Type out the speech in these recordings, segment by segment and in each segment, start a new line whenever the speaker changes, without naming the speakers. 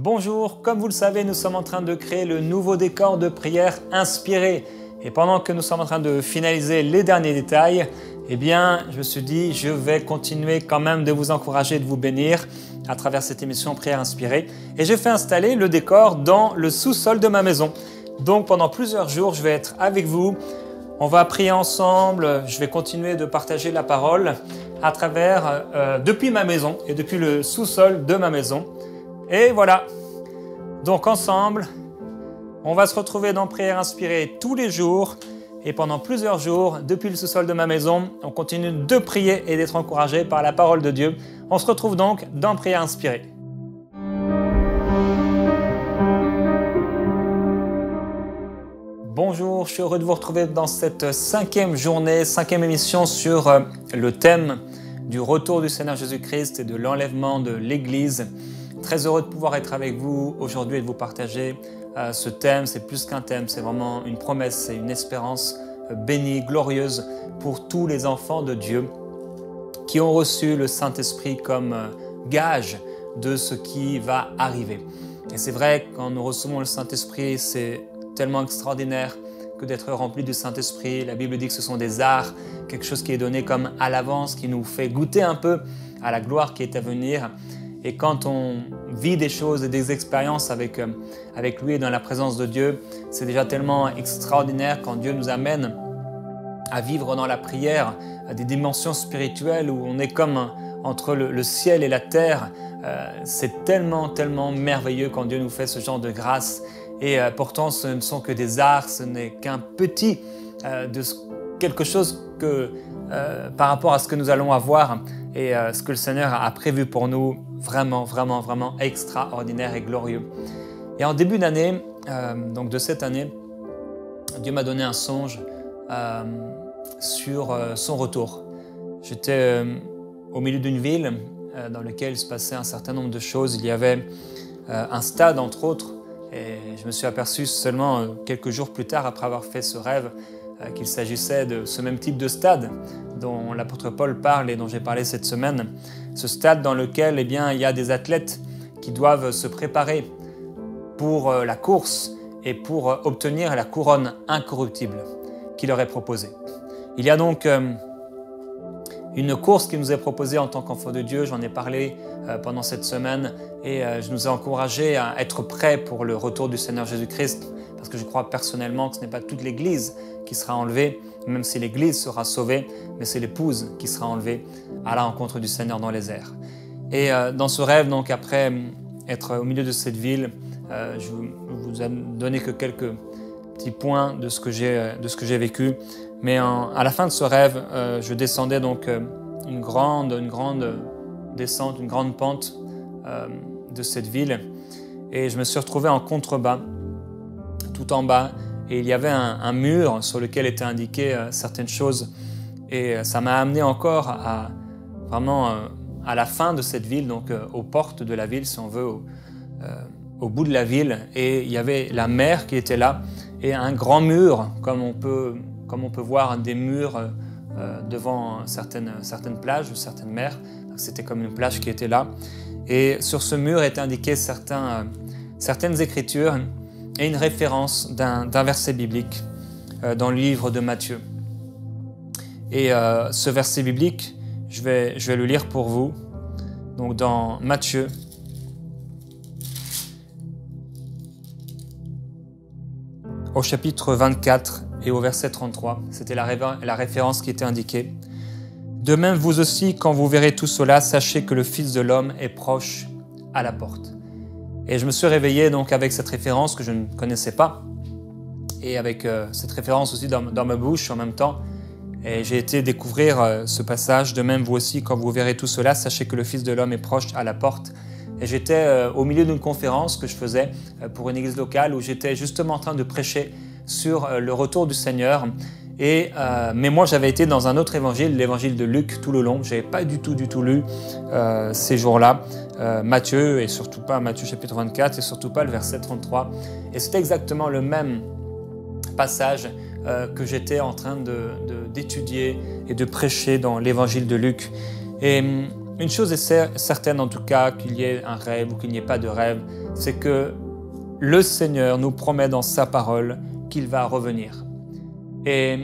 Bonjour, comme vous le savez, nous sommes en train de créer le nouveau décor de prière inspiré. Et pendant que nous sommes en train de finaliser les derniers détails, eh bien, je me suis dit, je vais continuer quand même de vous encourager, de vous bénir à travers cette émission Prière inspirée. Et j'ai fait installer le décor dans le sous-sol de ma maison. Donc pendant plusieurs jours, je vais être avec vous. On va prier ensemble. Je vais continuer de partager la parole à travers, euh, depuis ma maison et depuis le sous-sol de ma maison. Et voilà. Donc ensemble, on va se retrouver dans Prière inspirée tous les jours. Et pendant plusieurs jours, depuis le sous-sol de ma maison, on continue de prier et d'être encouragé par la parole de Dieu. On se retrouve donc dans Prière inspirée. Bonjour, je suis heureux de vous retrouver dans cette cinquième journée, cinquième émission sur euh, le thème du retour du Seigneur Jésus-Christ et de l'enlèvement de l'Église. Très heureux de pouvoir être avec vous aujourd'hui et de vous partager euh, ce thème. C'est plus qu'un thème, c'est vraiment une promesse, c'est une espérance euh, bénie, glorieuse pour tous les enfants de Dieu qui ont reçu le Saint-Esprit comme euh, gage de ce qui va arriver. Et c'est vrai, quand nous recevons le Saint-Esprit, c'est tellement extraordinaire que d'être rempli du Saint-Esprit. La Bible dit que ce sont des arts, quelque chose qui est donné comme à l'avance, qui nous fait goûter un peu à la gloire qui est à venir. Et quand on vit des choses et des expériences avec, euh, avec lui et dans la présence de Dieu, c'est déjà tellement extraordinaire quand Dieu nous amène à vivre dans la prière à des dimensions spirituelles où on est comme entre le, ciel et la terre. Euh, c'est tellement, tellement merveilleux quand Dieu nous fait ce genre de grâce. Et euh, pourtant, ce ne sont que des arts, ce n'est qu'un petit de quelque chose que par rapport à ce que nous allons avoir et ce que le Seigneur a prévu pour nous vraiment, vraiment, vraiment extraordinaire et glorieux. Et en début d'année, euh, donc de cette année, Dieu m'a donné un songe euh, sur euh, son retour. J'étais au milieu d'une ville dans laquelle se passait un certain nombre de choses. Il y avait un stade, entre autres, et je me suis aperçu seulement quelques jours plus tard, après avoir fait ce rêve, qu'il s'agissait de ce même type de stade dont l'apôtre Paul parle et dont j'ai parlé cette semaine ce stade dans lequel eh bien, il y a des athlètes qui doivent se préparer pour euh, la course et pour euh, obtenir la couronne incorruptible qui leur est proposée. Il y a donc euh, une course qui nous est proposée en tant qu'enfants de Dieu, j'en ai parlé pendant cette semaine et je nous ai encouragés à être prêts pour le retour du Seigneur Jésus-Christ parce que je crois personnellement que ce n'est pas toute l'Église qui sera enlevée, même si l'Église sera sauvée, mais c'est l'épouse qui sera enlevée à la rencontre du Seigneur dans les airs. Et euh, dans ce rêve, donc après être au milieu de cette ville, euh, je vous, ai donné que quelques petits points de ce que j'ai euh, de ce que j'ai vécu. Mais à la fin de ce rêve, je descendais donc une grande une grande descente, une grande pente de cette ville, et je me suis retrouvé en contrebas, tout en bas, et il y avait un, mur sur lequel étaient indiquées certaines choses, et ça m'a amené encore à vraiment euh, à la fin de cette ville, donc euh, aux portes de la ville, si on veut, euh, au, bout de la ville. Et il y avait la mer qui était là et un grand mur, comme on peut, comme on peut voir des murs devant certaines, certaines plages ou certaines mers. C'était comme une plage qui était là. Et sur ce mur étaient indiquées certains, certaines écritures et une référence d'un verset biblique dans le livre de Matthieu. Et ce verset biblique, je vais, je vais le lire pour vous. Donc dans Matthieu, au chapitre 24 et au verset 33, c'était la, la référence qui était indiquée. De même, vous aussi, quand vous verrez tout cela, sachez que le Fils de l'homme est proche à la porte. Et je me suis réveillé donc avec cette référence que je ne connaissais pas, et avec euh, cette référence aussi dans, ma bouche en même temps. Et j'ai été découvrir euh, ce passage. De même, vous aussi, quand vous verrez tout cela, sachez que le Fils de l'homme est proche à la porte. Et j'étais euh, au milieu d'une conférence que je faisais pour une église locale où j'étais justement en train de prêcher sur le retour du Seigneur. Et, mais moi, j'avais été dans un autre évangile, l'évangile de Luc, tout le long. Je n'avais pas du tout, du tout lu ces jours-là Matthieu, et surtout pas Matthieu chapitre 24, et surtout pas le verset 33. Et c'était exactement le même passage euh, que j'étais en train d'étudier et de prêcher dans l'évangile de Luc. Et hum, une chose est certaine en tout cas, qu'il y ait un rêve ou qu'il n'y ait pas de rêve, c'est que le Seigneur nous promet dans sa parole qu'il va revenir. Et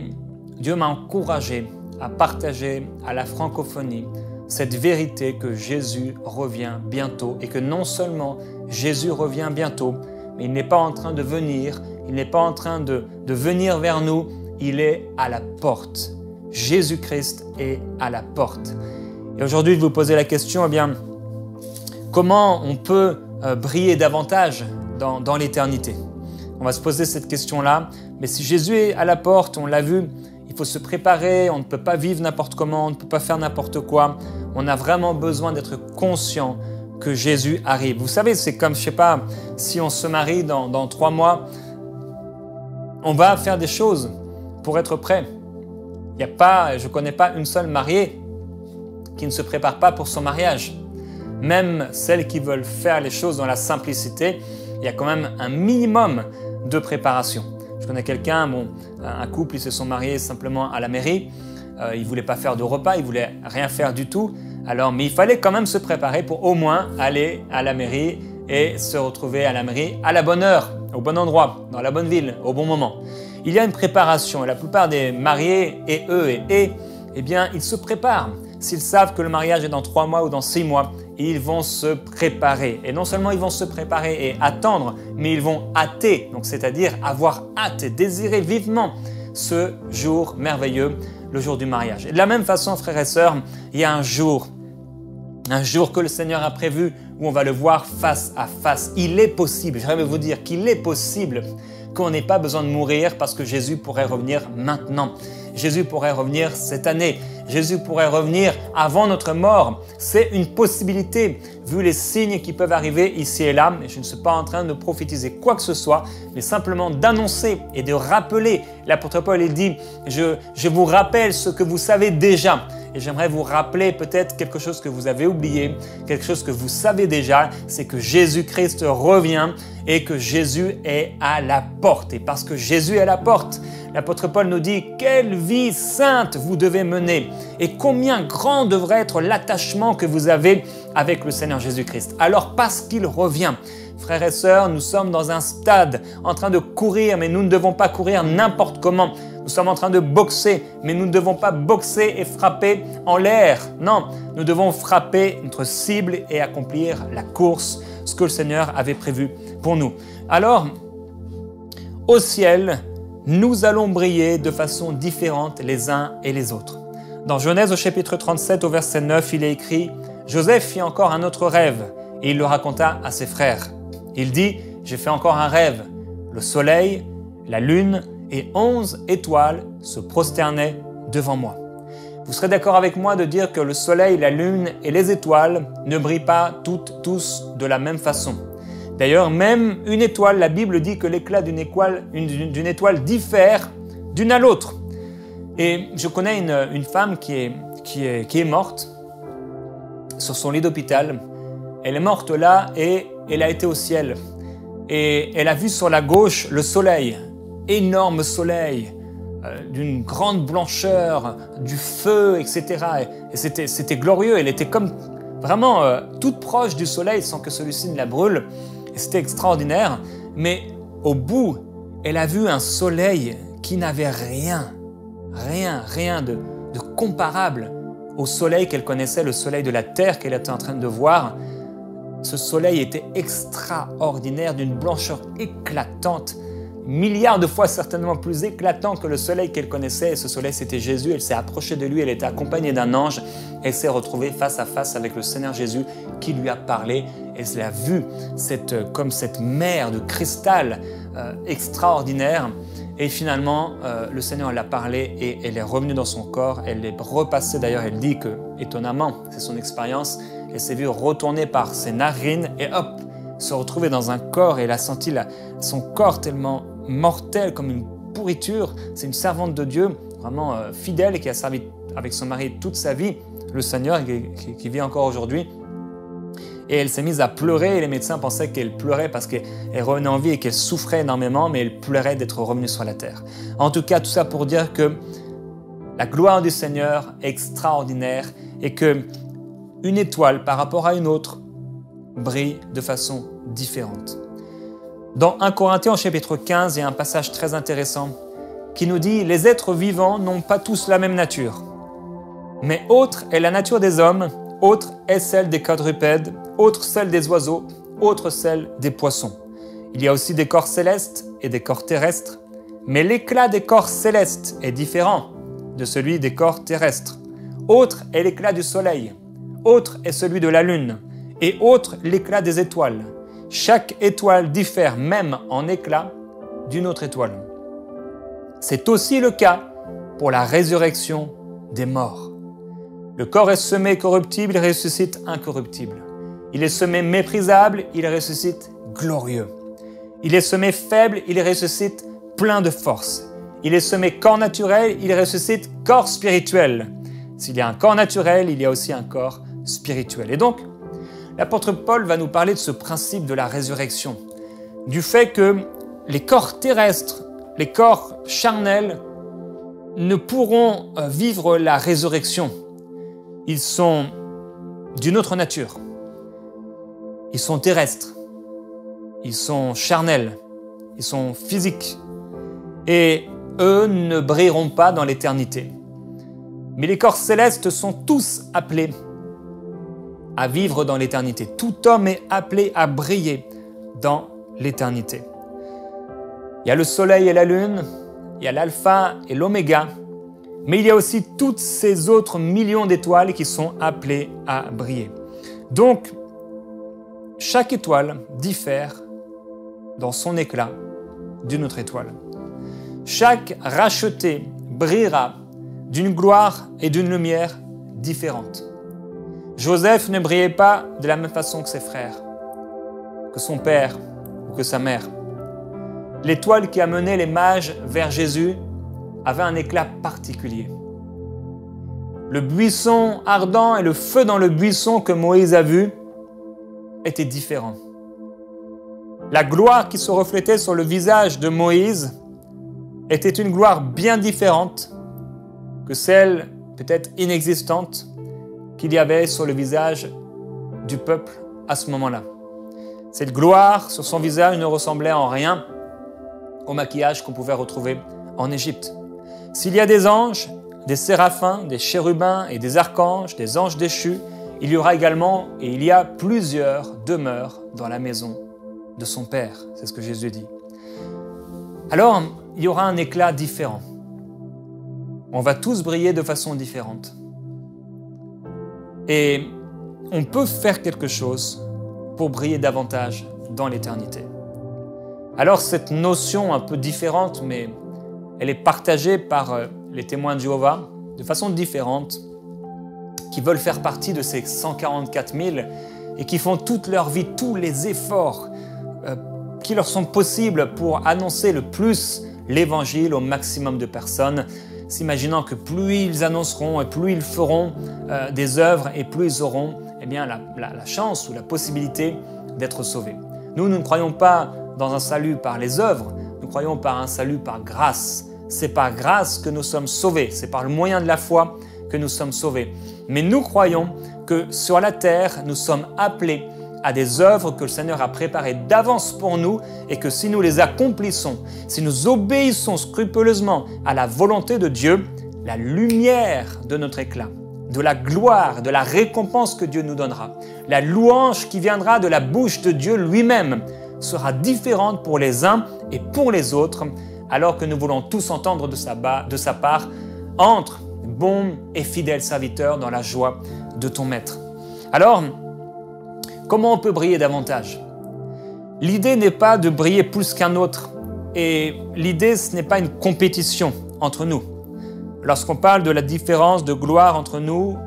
Dieu m'a encouragé à partager à la francophonie cette vérité que Jésus revient bientôt et que non seulement Jésus revient bientôt, mais il n'est pas en train de venir, il n'est pas en train de, venir vers nous, il est à la porte. Jésus-Christ est à la porte. Et aujourd'hui, je vous poser la question, eh bien, comment on peut euh, briller davantage dans l'éternité? On va se poser cette question-là. Mais si Jésus est à la porte, on l'a vu, il faut se préparer, on ne peut pas vivre n'importe comment, on ne peut pas faire n'importe quoi. On a vraiment besoin d'être conscient que Jésus arrive. Vous savez, c'est comme, je sais pas, si on se marie dans, trois mois, on va faire des choses pour être prêt. Il y a pas, je ne connais pas une seule mariée qui ne se prépare pas pour son mariage. Même celles qui veulent faire les choses dans la simplicité, il y a quand même un minimum de préparation. Je connais quelqu'un, bon, un couple, ils se sont mariés simplement à la mairie. Euh, ils ne voulaient pas faire de repas, ils voulaient rien faire du tout. Alors, mais il fallait quand même se préparer pour au moins aller à la mairie et se retrouver à la mairie à la bonne heure, au bon endroit, dans la bonne ville, au bon moment. Il y a une préparation et la plupart des mariés, et eux et et, eh bien, ils se préparent. S'ils savent que le mariage est dans trois mois ou dans six mois, ils vont se préparer. Et non seulement ils vont se préparer et attendre, mais ils vont hâter, donc c'est-à-dire avoir hâte et désirer vivement ce jour merveilleux, le jour du mariage. Et de la même façon, frères et sœurs, il y a un jour, un jour que le Seigneur a prévu où on va le voir face à face. Il est possible, j'aimerais vous dire qu'il est possible qu'on n'ait pas besoin de mourir parce que Jésus pourrait revenir maintenant. Jésus pourrait revenir cette année. Jésus pourrait revenir avant notre mort. C'est une possibilité, vu les signes qui peuvent arriver ici et là. Mais je ne suis pas en train de prophétiser quoi que ce soit, mais simplement d'annoncer et de rappeler. L'apôtre Paul il dit, je, je vous rappelle ce que vous savez déjà. Et j'aimerais vous rappeler peut-être quelque chose que vous avez oublié, quelque chose que vous savez déjà, c'est que Jésus-Christ revient et que Jésus est à la porte. Et parce que Jésus est à la porte, l'apôtre Paul nous dit quelle vie sainte vous devez mener et combien grand devrait être l'attachement que vous avez avec le Seigneur Jésus-Christ. Alors parce qu'il revient, frères et sœurs, nous sommes dans un stade en train de courir, mais nous ne devons pas courir n'importe comment. Nous sommes en train de boxer, mais nous ne devons pas boxer et frapper en l'air. Non, nous devons frapper notre cible et accomplir la course, ce que le Seigneur avait prévu pour nous. Alors, au ciel, nous allons briller de façon différente les uns et les autres. Dans Genèse au chapitre 37 au verset 9, il est écrit, Joseph fit encore un autre rêve et il le raconta à ses frères. Il dit, j'ai fait encore un rêve. Le soleil, la lune et onze étoiles se prosternaient devant moi. Vous serez d'accord avec moi de dire que le soleil, la lune et les étoiles ne brillent pas toutes, tous de la même façon. D'ailleurs, même une étoile, la Bible dit que l'éclat d'une étoile, étoile, diffère d'une à l'autre. Et je connais une, femme qui est, qui, est, qui est morte sur son lit d'hôpital. Elle est morte là et elle a été au ciel. Et elle a vu sur la gauche le soleil énorme soleil, euh, d'une grande blancheur, du feu, etc. Et, c'était glorieux. Elle était comme vraiment euh, toute proche du soleil sans que celui-ci ne la brûle. C'était extraordinaire. Mais au bout, elle a vu un soleil qui n'avait rien, rien, rien de, de comparable au soleil qu'elle connaissait, le soleil de la terre qu'elle était en train de voir. Ce soleil était extraordinaire, d'une blancheur éclatante milliards de fois certainement plus éclatant que le soleil qu'elle connaissait. Et ce soleil, c'était Jésus. Elle s'est approchée de lui, elle était accompagnée d'un ange. Elle s'est retrouvée face à face avec le Seigneur Jésus qui lui a parlé. Elle l'a vu cette, comme cette mer de cristal euh, extraordinaire. Et finalement, euh, le Seigneur l'a parlé et elle est revenue dans son corps. Elle est repassée, d'ailleurs, elle dit que, étonnamment, c'est son expérience, elle s'est vue retourner par ses narines et hop, se retrouver dans un corps et elle a senti son corps tellement mortelle comme une pourriture. C'est une servante de Dieu, vraiment euh, fidèle qui a servi avec son mari toute sa vie, le Seigneur qui, vit encore aujourd'hui. Et elle s'est mise à pleurer et les médecins pensaient qu'elle pleurait parce qu'elle revenait en vie et qu'elle souffrait énormément, mais elle pleurait d'être revenue sur la terre. En tout cas, tout ça pour dire que la gloire du Seigneur est extraordinaire et que une étoile par rapport à une autre brille de façon différente. Dans 1 Corinthiens chapitre 15, il y a un passage très intéressant qui nous dit Les êtres vivants n'ont pas tous la même nature. Mais autre est la nature des hommes, autre est celle des quadrupèdes, autre celle des oiseaux, autre celle des poissons. Il y a aussi des corps célestes et des corps terrestres, mais l'éclat des corps célestes est différent de celui des corps terrestres. Autre est l'éclat du soleil, autre est celui de la lune, et autre l'éclat des étoiles. Chaque étoile diffère même en éclat d'une autre étoile. C'est aussi le cas pour la résurrection des morts. Le corps est semé corruptible, il ressuscite incorruptible. Il est semé méprisable, il ressuscite glorieux. Il est semé faible, il ressuscite plein de force. Il est semé corps naturel, il ressuscite corps spirituel. S'il y a un corps naturel, il y a aussi un corps spirituel. Et donc, l'apôtre Paul va nous parler de ce principe de la résurrection, du fait que les corps terrestres, les corps charnels, ne pourront euh, vivre la résurrection. Ils sont d'une autre nature. Ils sont terrestres. Ils sont charnels. Ils sont physiques. Et eux ne brilleront pas dans l'éternité. Mais les corps célestes sont tous appelés à vivre dans l'éternité. Tout homme est appelé à briller dans l'éternité. Il y a le soleil et la lune, il y a l'alpha et l'oméga, mais il y a aussi toutes ces autres millions d'étoiles qui sont appelées à briller. Donc, chaque étoile diffère dans son éclat d'une autre étoile. Chaque racheté brillera d'une gloire et d'une lumière différentes. Joseph ne brillait pas de la même façon que ses frères, que son père ou que sa mère. L'étoile qui a mené les mages vers Jésus avait un éclat particulier. Le buisson ardent et le feu dans le buisson que Moïse a vu étaient différents. La gloire qui se reflétait sur le visage de Moïse était une gloire bien différente que celle peut-être inexistante qu'il y avait sur le visage du peuple à ce moment-là. Cette gloire sur son visage ne ressemblait en rien au maquillage qu'on pouvait retrouver en Égypte. S'il y a des anges, des séraphins, des chérubins et des archanges, des anges déchus, il y aura également, et il y a plusieurs demeures dans la maison de son Père. C'est ce que Jésus dit. Alors, il y aura un éclat différent. On va tous briller de façon différente. Et on peut faire quelque chose pour briller davantage dans l'éternité. Alors cette notion un peu différente, mais elle est partagée par euh, les témoins de Jéhovah de façon différente, qui veulent faire partie de ces 144 000 et qui font toute leur vie tous les efforts euh, qui leur sont possibles pour annoncer le plus l'évangile au maximum de personnes s'imaginant que plus ils annonceront et plus ils feront euh, des œuvres et plus ils auront eh bien, la, la chance ou la possibilité d'être sauvés. Nous, nous ne croyons pas dans un salut par les œuvres, nous croyons par un salut par grâce. C'est par grâce que nous sommes sauvés, c'est par le moyen de la foi que nous sommes sauvés. Mais nous croyons que sur la terre, nous sommes appelés à des œuvres que le Seigneur a préparées d'avance pour nous et que si nous les accomplissons, si nous obéissons scrupuleusement à la volonté de Dieu, la lumière de notre éclat, de la gloire, de la récompense que Dieu nous donnera, la louange qui viendra de la bouche de Dieu lui-même sera différente pour les uns et pour les autres, alors que nous voulons tous entendre de sa, de sa part, entre bon et fidèle serviteur dans la joie de ton maître. Alors, Comment on peut briller davantage? L'idée n'est pas de briller plus qu'un autre. Et l'idée, ce n'est pas une compétition entre nous. Lorsqu'on parle de la différence de gloire entre nous,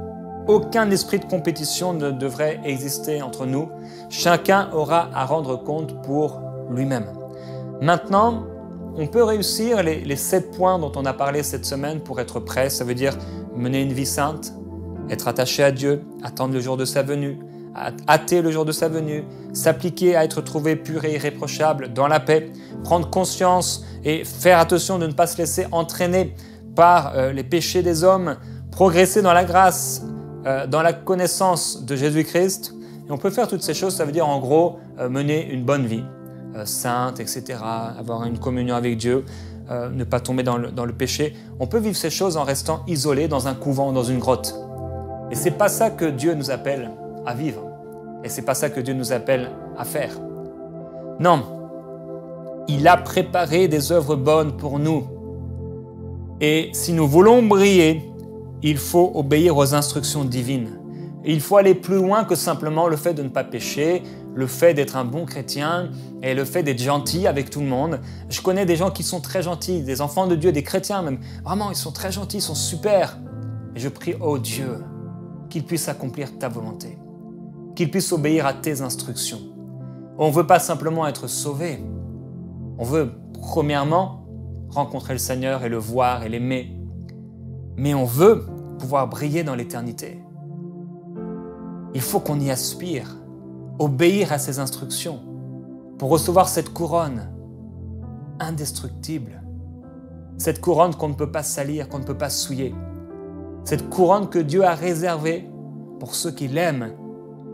aucun esprit de compétition ne devrait exister entre nous. Chacun aura à rendre compte pour lui-même. Maintenant, on peut réussir les, sept points dont on a parlé cette semaine pour être prêt. Ça veut dire mener une vie sainte, être attaché à Dieu, attendre le jour de sa venue, hâter le jour de sa venue, s'appliquer à être trouvé pur et irréprochable dans la paix, prendre conscience et faire attention de ne pas se laisser entraîner par euh, les péchés des hommes, progresser dans la grâce, euh, dans la connaissance de Jésus-Christ. Et on peut faire toutes ces choses, ça veut dire en gros euh, mener une bonne vie, sainte, etc., avoir une communion avec Dieu, ne pas tomber dans le, dans le, péché. On peut vivre ces choses en restant isolé dans un couvent, dans une grotte. Et c'est pas ça que Dieu nous appelle à vivre. Et c'est pas ça que Dieu nous appelle à faire. Non, il a préparé des œuvres bonnes pour nous. Et si nous voulons briller, il faut obéir aux instructions divines. il faut aller plus loin que simplement le fait de ne pas pécher, le fait d'être un bon chrétien et le fait d'être gentil avec tout le monde. Je connais des gens qui sont très gentils, des enfants de Dieu, des chrétiens même. Vraiment, ils sont très gentils, ils sont super. Et je prie, oh Dieu, qu'il puisse accomplir ta volonté, qu'il puisse obéir à tes instructions. On ne veut pas simplement être sauvé. On veut, premièrement, rencontrer le Seigneur et le voir et l'aimer mais on veut pouvoir briller dans l'éternité. Il faut qu'on y aspire, obéir à ses instructions pour recevoir cette couronne indestructible, cette couronne qu'on ne peut pas salir, qu'on ne peut pas souiller, cette couronne que Dieu a réservée pour ceux qui l'aiment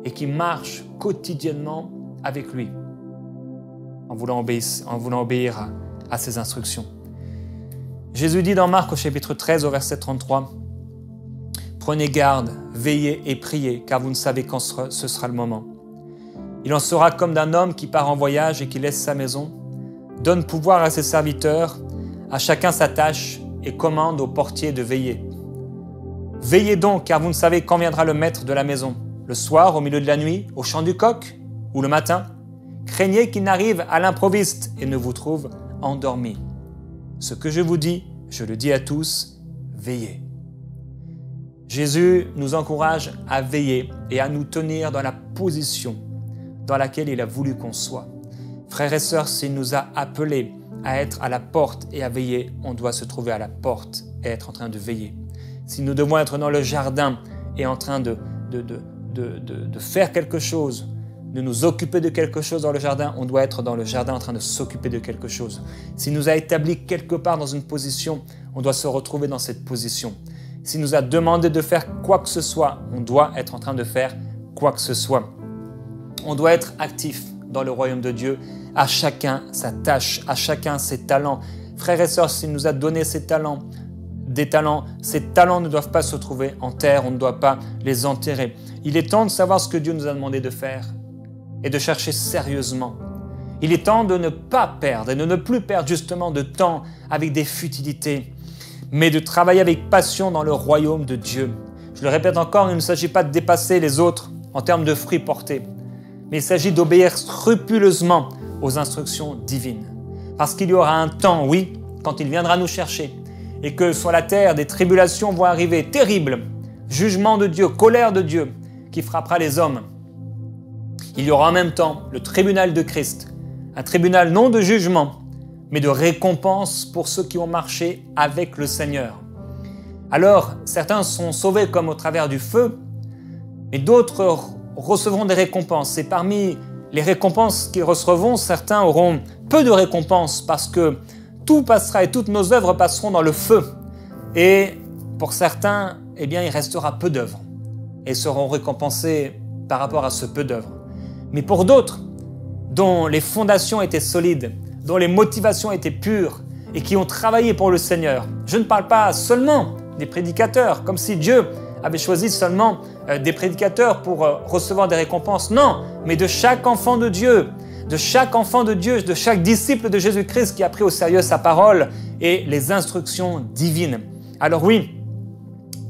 et qui marchent quotidiennement avec lui en voulant obéir, à ses instructions. Jésus dit dans Marc au chapitre 13 au verset 33, Prenez garde, veillez et priez, car vous ne savez quand ce sera le moment. Il en sera comme d'un homme qui part en voyage et qui laisse sa maison, donne pouvoir à ses serviteurs, à chacun sa tâche et commande au portier de veiller. Veillez donc, car vous ne savez quand viendra le maître de la maison, le soir, au milieu de la nuit, au chant du coq, ou le matin. Craignez qu'il n'arrive à l'improviste et ne vous trouve endormi. Ce que je vous dis, je le dis à tous, veillez. Jésus nous encourage à veiller et à nous tenir dans la position dans laquelle il a voulu qu'on soit. Frères et sœurs, s'il nous a appelés à être à la porte et à veiller, on doit se trouver à la porte et être en train de veiller. Si nous devons être dans le jardin et en train de, de, de, de faire quelque chose, de nous occuper de quelque chose dans le jardin, on doit être dans le jardin en train de s'occuper de quelque chose. S'il nous a établi quelque part dans une position, on doit se retrouver dans cette position. S'il nous a demandé de faire quoi que ce soit, on doit être en train de faire quoi que ce soit. On doit être actif dans le royaume de Dieu, à chacun sa tâche, à chacun ses talents. Frères et sœurs, s'il nous a donné ses talents, des talents, ces talents ne doivent pas se trouver en terre, on ne doit pas les enterrer. Il est temps de savoir ce que Dieu nous a demandé de faire et de chercher sérieusement. Il est temps de ne pas perdre et de ne plus perdre justement de temps avec des futilités, mais de travailler avec passion dans le royaume de Dieu. Je le répète encore, il ne s'agit pas de dépasser les autres en termes de fruits portés, mais il s'agit d'obéir scrupuleusement aux instructions divines. Parce qu'il y aura un temps, oui, quand il viendra nous chercher, et que sur la terre des tribulations vont arriver terribles, jugement de Dieu, colère de Dieu, qui frappera les hommes il y aura en même temps le tribunal de Christ, un tribunal non de jugement, mais de récompense pour ceux qui ont marché avec le Seigneur. Alors, certains sont sauvés comme au travers du feu, mais d'autres recevront des récompenses. Et parmi les récompenses qu'ils recevront, certains auront peu de récompenses parce que tout passera et toutes nos œuvres passeront dans le feu. Et pour certains, eh bien, il restera peu d'œuvres et seront récompensés par rapport à ce peu d'œuvres. Mais pour d'autres, dont les fondations étaient solides, dont les motivations étaient pures et qui ont travaillé pour le Seigneur, je ne parle pas seulement des prédicateurs, comme si Dieu avait choisi seulement euh, des prédicateurs pour euh, recevoir des récompenses. Non, mais de chaque enfant de Dieu, de chaque enfant de Dieu, de chaque disciple de Jésus-Christ qui a pris au sérieux sa parole et les instructions divines. Alors oui,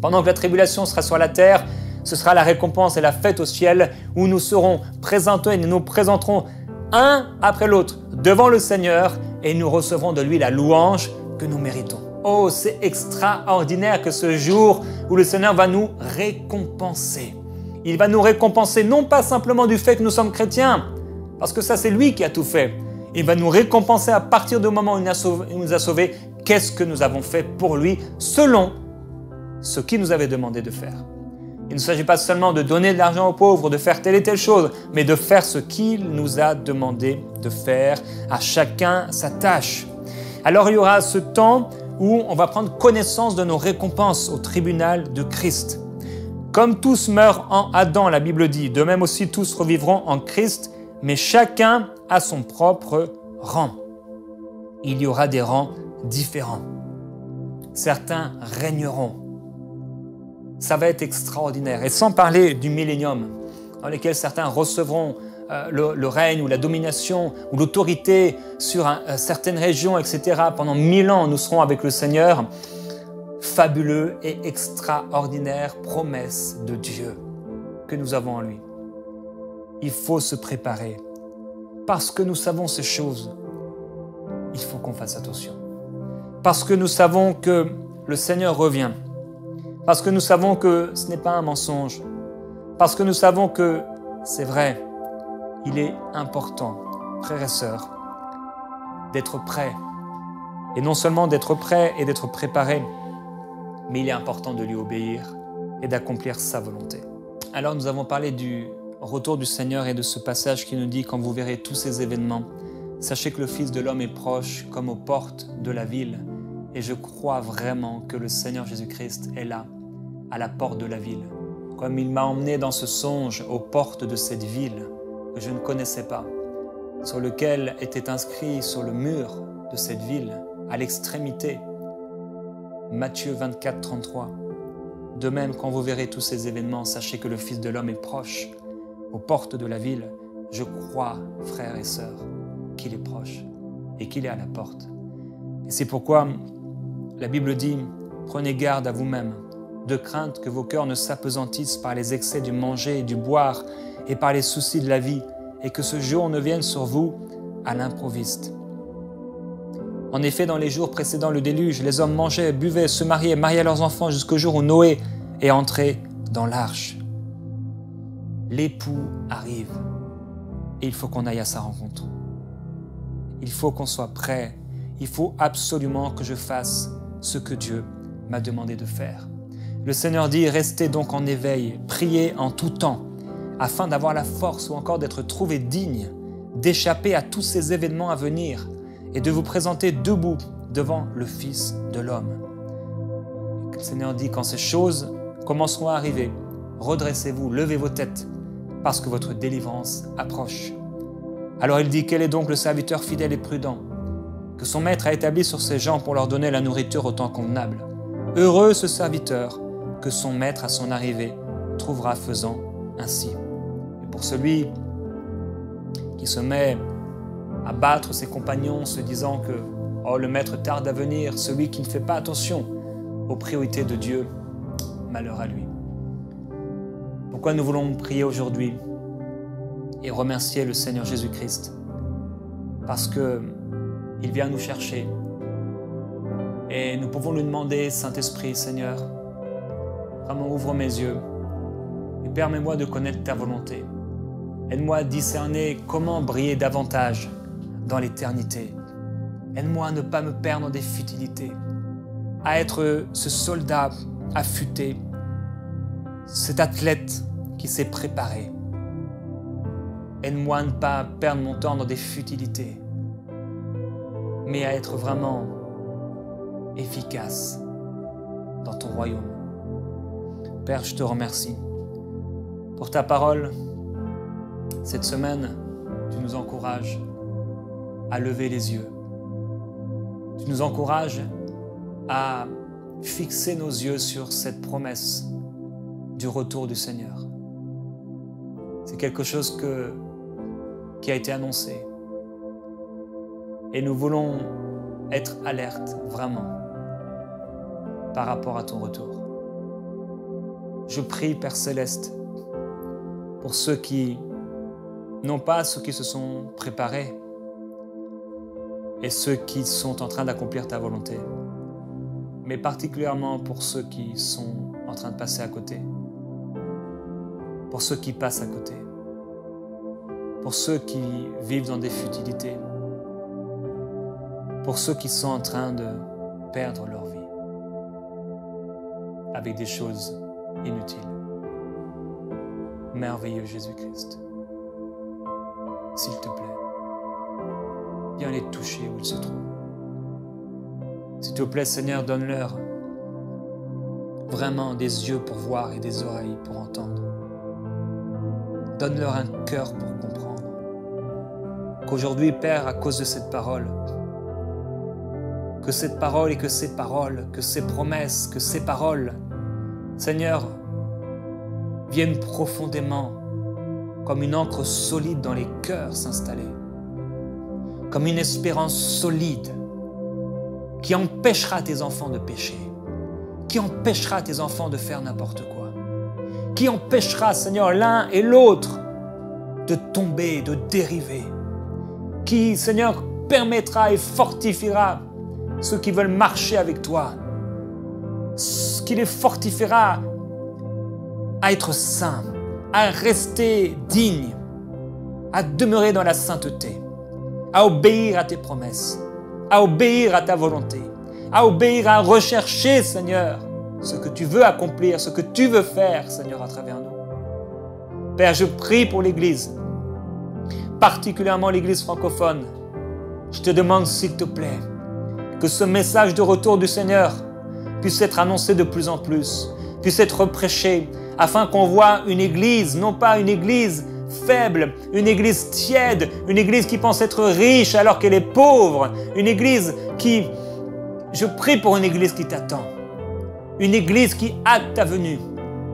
pendant que la tribulation sera sur la terre, ce sera la récompense et la fête au ciel où nous serons présentés et nous nous présenterons un après l'autre devant le Seigneur et nous recevrons de lui la louange que nous méritons. Oh, c'est extraordinaire que ce jour où le Seigneur va nous récompenser. Il va nous récompenser non pas simplement du fait que nous sommes chrétiens, parce que ça c'est lui qui a tout fait. Il va nous récompenser à partir du moment où il nous a sauvés, qu'est-ce que nous avons fait pour lui selon ce qu'il nous avait demandé de faire? Il ne s'agit pas seulement de donner de l'argent aux pauvres, de faire telle et telle chose, mais de faire ce qu'il nous a demandé de faire, à chacun sa tâche. Alors il y aura ce temps où on va prendre connaissance de nos récompenses au tribunal de Christ. Comme tous meurent en Adam, la Bible dit, de même aussi tous revivront en Christ, mais chacun a son propre rang. Il y aura des rangs différents. Certains régneront. Ça va être extraordinaire. Et sans parler du millénium, dans lequel certains recevront euh, le, règne ou la domination ou l'autorité sur euh, certaines régions, etc. Pendant mille ans, nous serons avec le Seigneur. Fabuleux et extraordinaire promesse de Dieu que nous avons en lui. Il faut se préparer. Parce que nous savons ces choses, il faut qu'on fasse attention. Parce que nous savons que le Seigneur revient. Parce que nous savons que ce n'est pas un mensonge. Parce que nous savons que c'est vrai il est important, frères et sœurs, d'être prêt. Et non seulement d'être prêt et d'être préparé, mais il est important de lui obéir et d'accomplir sa volonté. Alors nous avons parlé du retour du Seigneur et de ce passage qui nous dit quand vous verrez tous ces événements, sachez que le Fils de l'homme est proche comme aux portes de la ville. Et je crois vraiment que le Seigneur Jésus-Christ est là, à la porte de la ville. Comme il m'a emmené dans ce songe aux portes de cette ville, que je ne connaissais pas, sur lequel était inscrit sur le mur de cette ville, à l'extrémité, Matthieu 24, 33. De même, quand vous verrez tous ces événements, sachez que le Fils de l'homme est proche, aux portes de la ville. Je crois, frères et sœurs, qu'il est proche et qu'il est à la porte. Et c'est pourquoi la Bible dit, prenez garde à vous-même, de crainte que vos cœurs ne s'apesantissent par les excès du manger et du boire et par les soucis de la vie, et que ce jour ne vienne sur vous à l'improviste. En effet, dans les jours précédant le déluge, les hommes mangeaient, buvaient, se mariaient, mariaient leurs enfants jusqu'au jour où Noé est entré dans l'arche. L'époux arrive et il faut qu'on aille à sa rencontre. Il faut qu'on soit prêt. Il faut absolument que je fasse ce que Dieu m'a demandé de faire. Le Seigneur dit, restez donc en éveil, priez en tout temps afin d'avoir la force ou encore d'être trouvé digne d'échapper à tous ces événements à venir et de vous présenter debout devant le Fils de l'homme. Le Seigneur dit, quand ces choses commenceront à arriver, redressez-vous, levez vos têtes, parce que votre délivrance approche. Alors il dit, quel est donc le serviteur fidèle et prudent? Que son maître a établi sur ses gens pour leur donner la nourriture au temps convenable Heureux ce serviteur que son maître à son arrivée trouvera faisant ainsi pour celui qui se met à battre ses compagnons se disant que oh, le maître tarde à venir, celui qui ne fait pas attention aux priorités de Dieu, malheur à lui. Pourquoi nous voulons prier aujourd'hui et remercier le Seigneur Jésus-Christ? Parce que il vient nous chercher et nous pouvons lui demander, Saint-Esprit, Seigneur, vraiment ouvre mes yeux et permets-moi de connaître ta volonté. Aide-moi à discerner comment briller davantage dans l'éternité. Aide-moi à ne pas me perdre des futilités, à être ce soldat affûté, cet athlète qui s'est préparé. Aide-moi à ne pas perdre mon temps dans des futilités, mais à être vraiment efficace dans ton royaume. Père, je te remercie pour ta parole cette semaine, tu nous encourages à lever les yeux. Tu nous encourages à fixer nos yeux sur cette promesse du retour du Seigneur. C'est quelque chose qui a été annoncé. Et nous voulons être alertes vraiment par rapport à ton retour. Je prie, Père céleste, pour ceux qui non pas ceux qui se sont préparés et ceux qui sont en train d'accomplir ta volonté, mais particulièrement pour ceux qui sont en train de passer à côté, pour ceux qui passent à côté, pour ceux qui vivent dans des futilités, pour ceux qui sont en train de perdre leur vie avec des choses inutiles. Merveilleux Jésus-Christ s'il te plaît. Viens les toucher où ils se trouvent. S'il te plaît, Seigneur, donne-leur vraiment des yeux pour voir et des oreilles pour entendre. Donne-leur un cœur pour comprendre. Qu'aujourd'hui, Père, à cause de cette parole, que cette parole et que ces paroles, que ces promesses, que ces paroles, Seigneur, viennent profondément comme une encre solide dans les cœurs s'installer, comme une espérance solide qui empêchera tes enfants de pécher, qui empêchera tes enfants de faire n'importe quoi, qui empêchera, Seigneur, l'un et l'autre de tomber, de dériver, qui, Seigneur, permettra et fortifiera ceux qui veulent marcher avec toi, qui les fortifiera à être saints, à rester dignes, à demeurer dans la sainteté, à obéir à tes promesses, à obéir à ta volonté, à obéir, à rechercher, Seigneur, ce que tu veux accomplir, ce que tu veux faire, Seigneur, à travers nous. Père, je prie pour l'Église, particulièrement l'Église francophone. Je te demande, s'il te plaît, que ce message de retour du Seigneur puisse être annoncé de plus en plus, puisse être prêché, afin qu'on voit une Église, non pas une Église faible, une Église tiède, une Église qui pense être riche alors qu'elle est pauvre, une Église qui... Je prie pour une Église qui t'attend, une Église qui hâte ta venue,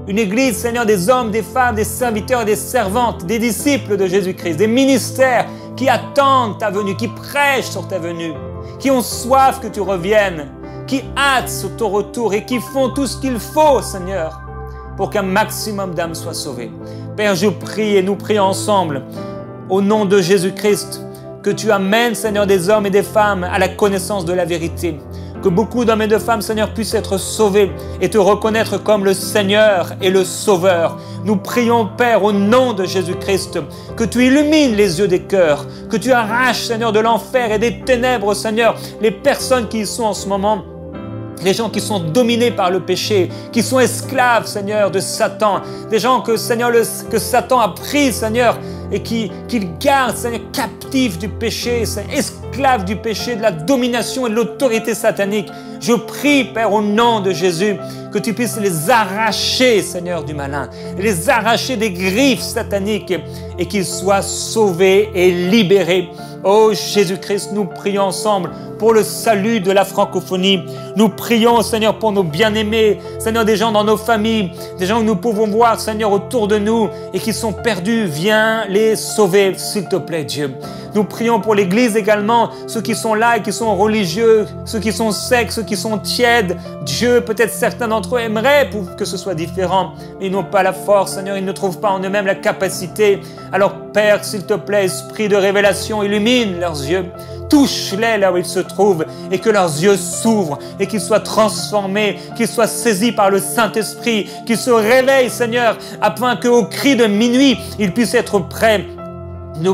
une Église, Seigneur, des hommes, des femmes, des serviteurs, des servantes, des disciples de Jésus-Christ, des ministères qui attendent ta venue, qui prêchent sur ta venue, qui ont soif que tu reviennes, qui hâtent sur ton retour et qui font tout ce qu'il faut, Seigneur, pour qu'un maximum d'âmes soient sauvées. Père, je prie et nous prions ensemble, au nom de Jésus-Christ, que tu amènes, Seigneur, des hommes et des femmes à la connaissance de la vérité. Que beaucoup d'hommes et de femmes, Seigneur, puissent être sauvés et te reconnaître comme le Seigneur et le Sauveur. Nous prions, Père, au nom de Jésus-Christ, que tu illumines les yeux des cœurs, que tu arraches, Seigneur, de l'enfer et des ténèbres, Seigneur, les personnes qui y sont en ce moment les gens qui sont dominés par le péché, qui sont esclaves, Seigneur, de Satan, des gens que, Seigneur, que Satan a pris, Seigneur, et qui, qu'il garde, Seigneur, captifs du péché, esclaves du péché, de la domination et de l'autorité satanique. Je prie, Père, au nom de Jésus, que tu puisses les arracher, Seigneur, du malin, les arracher des griffes sataniques et qu'ils soient sauvés et libérés. Oh Jésus-Christ, nous prions ensemble pour le salut de la francophonie. Nous prions, Seigneur, pour nos bien-aimés, Seigneur, des gens dans nos familles, des gens que nous pouvons voir, Seigneur, autour de nous et qui sont perdus. Viens les sauver, s'il te plaît, Dieu. Nous prions pour l'Église également, ceux qui sont là et qui sont religieux, ceux qui sont secs, ceux qui sont tièdes. Dieu, peut-être certains d'entre eux aimeraient que ce soit différent, mais ils n'ont pas la force, Seigneur, ils ne trouvent pas en eux-mêmes la capacité. Alors, Père, s'il te plaît, Esprit de révélation, illumine leurs yeux. Touche-les là où ils se trouvent et que leurs yeux s'ouvrent et qu'ils soient transformés, qu'ils soient saisis par le Saint-Esprit, qu'ils se réveillent, Seigneur, afin qu'au cri de minuit, ils puissent être prêts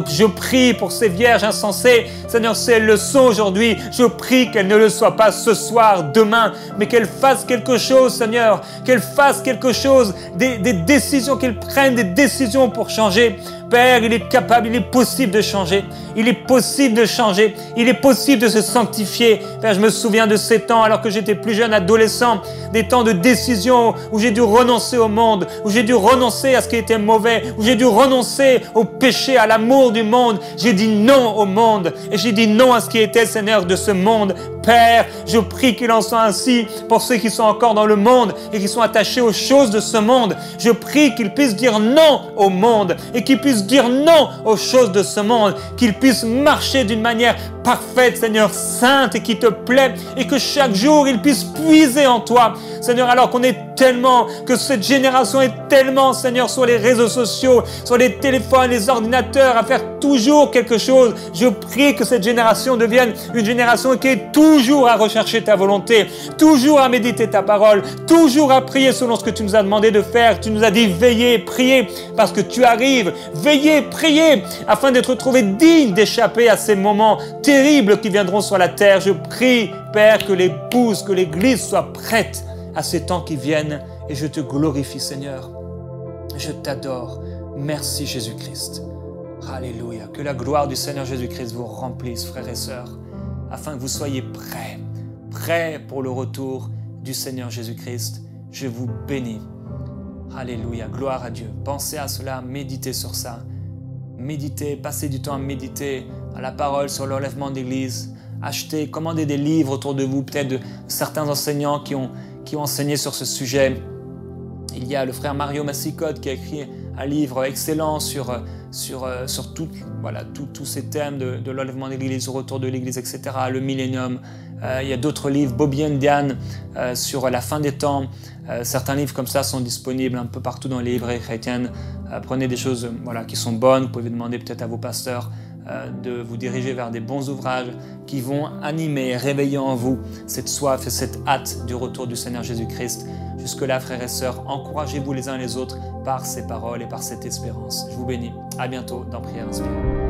je prie pour ces vierges insensées. Seigneur, si elles le sont aujourd'hui, je prie qu'elles ne le soient pas ce soir, demain, mais qu'elles fassent quelque chose, Seigneur. Qu'elles fassent quelque chose, des, des décisions, qu'elles prennent des décisions pour changer. Père, il est capable, il est possible de changer. Il est possible de changer. Il est possible de se sanctifier. Père, je me souviens de ces temps alors que j'étais plus jeune adolescent, des temps de décision où j'ai dû renoncer au monde, où j'ai dû renoncer à ce qui était mauvais, où j'ai dû renoncer au péché, à l'amour du monde. J'ai dit non au monde et j'ai dit non à ce qui était, Seigneur, de ce monde. Père, je prie qu'il en soit ainsi pour ceux qui sont encore dans le monde et qui sont attachés aux choses de ce monde. Je prie qu'ils puissent dire non au monde et qu'ils puissent dire non aux choses de ce monde, qu'ils puissent marcher d'une manière parfaite, Seigneur, sainte et qui te plaît, et que chaque jour ils puissent puiser en toi, Seigneur, alors qu'on est tellement, que cette génération est tellement, Seigneur, sur les réseaux sociaux, sur les téléphones, les ordinateurs, à faire toujours quelque chose. Je prie que cette génération devienne une génération qui est toujours à rechercher ta volonté, toujours à méditer ta parole, toujours à prier selon ce que tu nous as demandé de faire. Tu nous as dit veillez, priez, parce que tu arrives. Veillez, priez, afin d'être trouvé digne d'échapper à ces moments terribles qui viendront sur la terre. Je prie, Père, que l'épouse, que l'Église soit prête à ces temps qui viennent et je te glorifie, Seigneur. Je t'adore. Merci, Jésus-Christ. Alléluia. Que la gloire du Seigneur Jésus-Christ vous remplisse, frères et sœurs, afin que vous soyez prêts, prêts pour le retour du Seigneur Jésus-Christ. Je vous bénis. Alléluia, gloire à Dieu. Pensez à cela, méditez sur ça. Méditez, passez du temps à méditer à la parole sur l'enlèvement d'église. Achetez, commandez des livres autour de vous, peut-être de certains enseignants qui ont, qui ont enseigné sur ce sujet. Il y a le frère Mario Massicotte qui a écrit un livre excellent sur, sur, sur tout, voilà, tous ces thèmes de, de l'enlèvement d'église, le retour de l'église, etc., le millénium. Euh, il y a d'autres livres, Bobby and Diane euh, sur la fin des temps. Euh, certains livres comme ça sont disponibles un peu partout dans les librairies chrétiennes. prenez des choses voilà, qui sont bonnes. Vous pouvez demander peut-être à vos pasteurs de vous diriger vers des bons ouvrages qui vont animer réveiller en vous cette soif et cette hâte du retour du Seigneur Jésus-Christ. Jusque-là, frères et sœurs, encouragez-vous les uns les autres par ces paroles et par cette espérance. Je vous bénis. À bientôt dans Prière Inspirée.